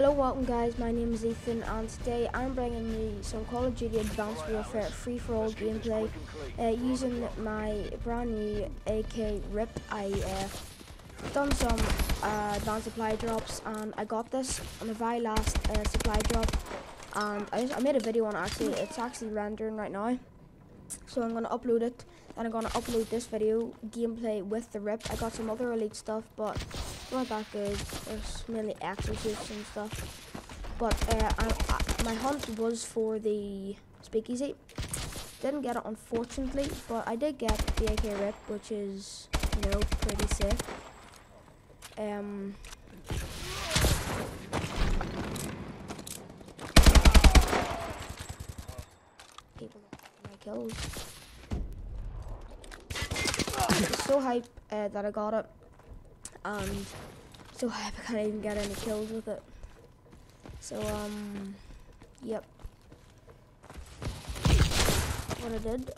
Hello, welcome guys, my name is Ethan and today I'm bringing you some Call of Duty Advanced Warfare free-for-all gameplay uh, using my brand new AK RIP. I uh, done some uh, advanced supply drops and I got this on the very last uh, supply drop. And I, just, I made a video on it actually, it's actually rendering right now. So I'm going to upload it and I'm going to upload this video gameplay with the RIP. I got some other elite stuff but not that good, there's mainly exosuits and stuff but uh, I, I, my hunt was for the speakeasy. Didn't get it unfortunately but I did get the AK RIP which is you know pretty sick. Um, my kills. So hype uh, that I got it, and so I can't even get any kills with it. So um, yep. What I did.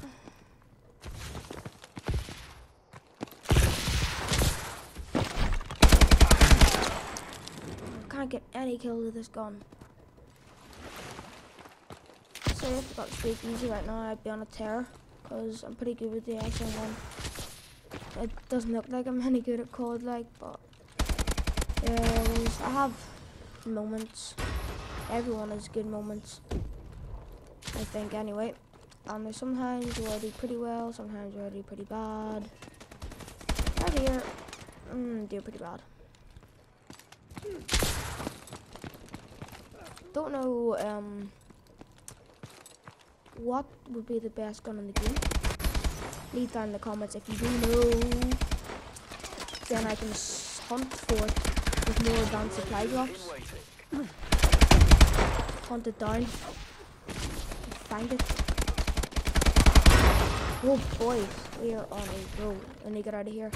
can't get any kills with this gun. So if I got speed easy right now, I'd be on a tear. Because I'm pretty good with the XM1. It doesn't look like I'm any good at COD, like, but... Yeah, I have moments. Everyone has good moments. I think, anyway. And there's sometimes where I do pretty well, sometimes where I do pretty bad. Right here, mm, do pretty bad. Don't know um, what would be the best gun in the game. Leave down in the comments if you do know. Then I can hunt for it with more advanced supply drops. Hunt it down. Find it. Oh boys, we are on a roll. Let me get out of here.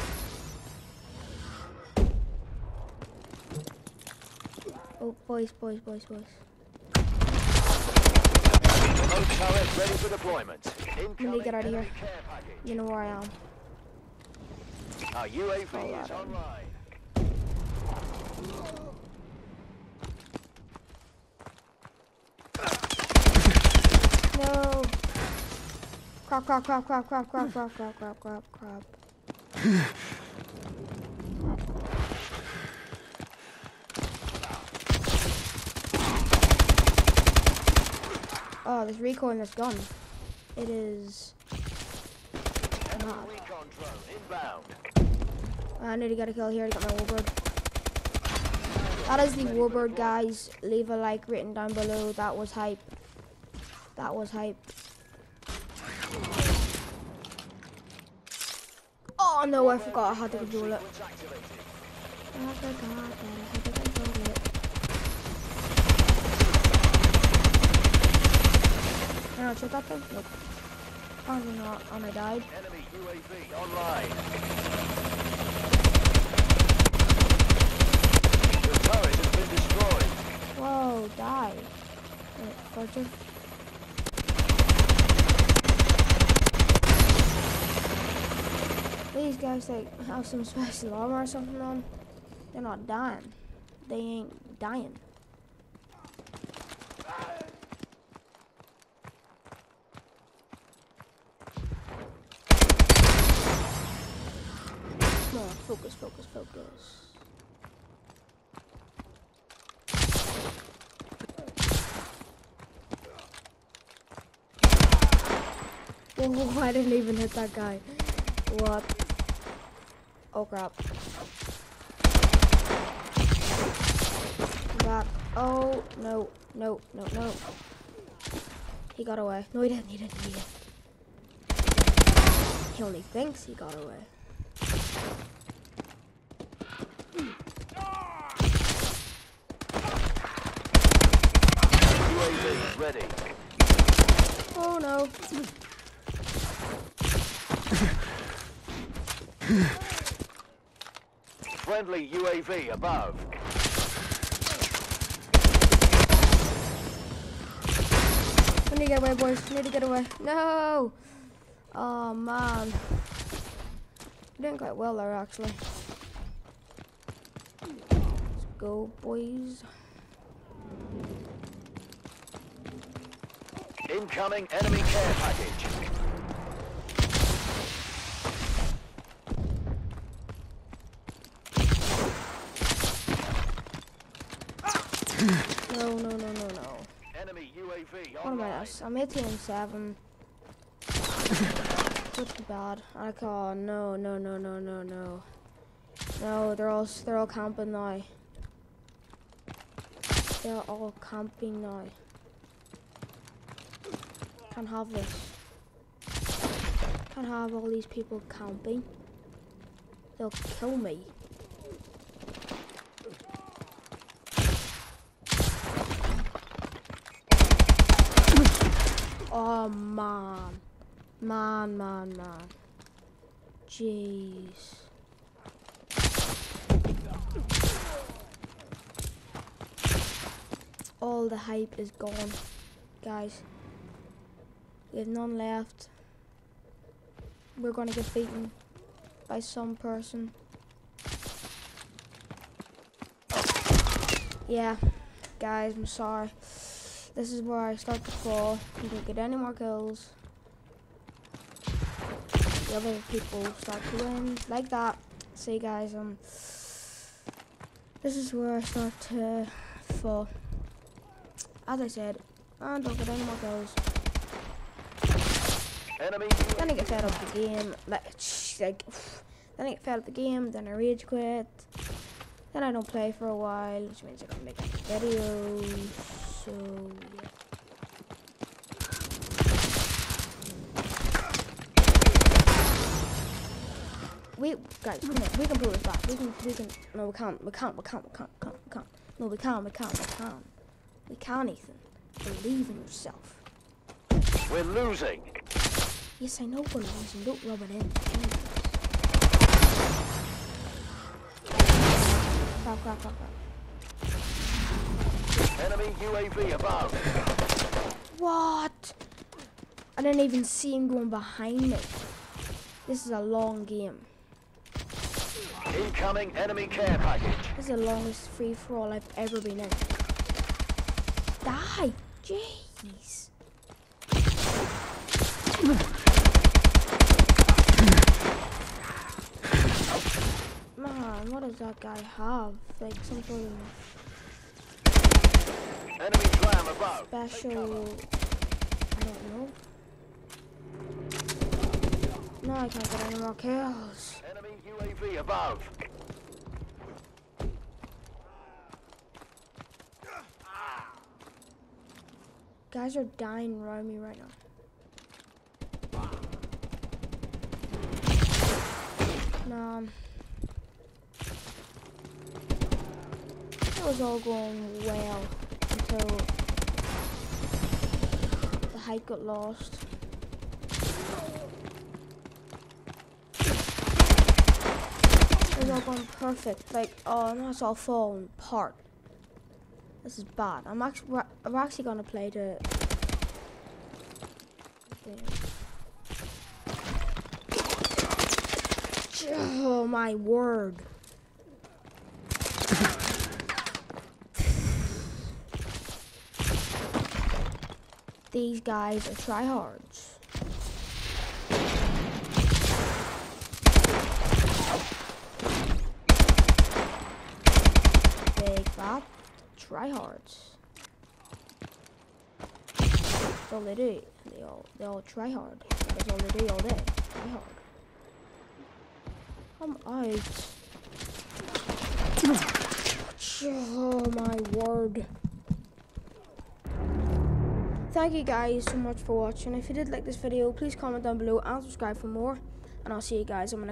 Oh, boys, boys, boys, boys. Turret ready for deployment. Let me get out of here. You know where I am. Our UAV is online. No. Crap, crap, crap, crap, crap, crap, crap, crap, crap, crap, crap. Oh, this recoil in this gun. It is not. I need to get a kill here to get my warbird. That is the warbird, guys. Leave a like written down below. That was hype. That was hype. Oh no, I forgot I had to control it. I forgot that I had to control it. Can I check that thing? Nope. Apparently not, and I died. Enemy UAV online. The turret has been destroyed. Whoa, die. Wait, Fletcher. These guys like have some special armor or something on. They're not dying. They ain't dying. Come on, focus, focus, focus. Oh, I didn't even hit that guy. What? Oh crap. Back. Oh, no, no, no, no. He got away. No, he didn't, he didn't, he didn't. He only thinks he got away. UAV ready. Oh no. Friendly UAV above. We need to get away, boys. We need to get away. No! Oh, man. We're doing quite well there, actually. Let's go, boys. Incoming enemy care package. No, no, no, no, no. Enemy UAV oh What am I? I'm 18 and 7. Not too bad. I call no, no, no, no, no, no. No, they're all they're all camping now. They're all camping now. Can't have this. Can't have all these people camping. They'll kill me. Oh man. Man, man, man. Jeez. All the hype is gone, guys. We have none left. We're gonna get beaten by some person. Yeah, guys, I'm sorry. This is where I start to fall. You don't get any more kills. The other people start to win like that. See, guys, um, this is where I start to fall. As I said, I don't get any more kills. Enemy Then I get fed up the game. Like, like, then I get fed up the game. Then I rage quit. Then I don't play for a while, which means I don't make videos. So yeah. We guys, come here. We can pull this back. We can. We can. No, we can't. We can't. We can't. We can't. We can't. We can't. No, we can't. We can't. We can't. We can't, Ethan. Believe in yourself. We're losing. Yes, I know we're losing. Don't rub it in. Crap, crap, crap, crap. Enemy UAV above. What? I didn't even see him going behind me. This is a long game. Incoming enemy care package. This is the longest free for all I've ever been in. Die! Jeez. Man, what does that guy have? Like some sort of Enemy above. special. I don't know. No, I can't get any more kills. Enemy UAV above. Guys are dying around me right now. Nah. Was all going well until the hike got lost. It was all going perfect. Like, oh, now it's all falling apart. This is bad. I'm actually, we're, actually gonna play the- Oh my word! These guys are tryhards. Big fat tryhards. That's all they do. They all they all try hard. That's all they do all day. Try hard. I'm out. Oh my word. Thank you guys so much for watching. If you did like this video, please comment down below and subscribe for more. And I'll see you guys on my next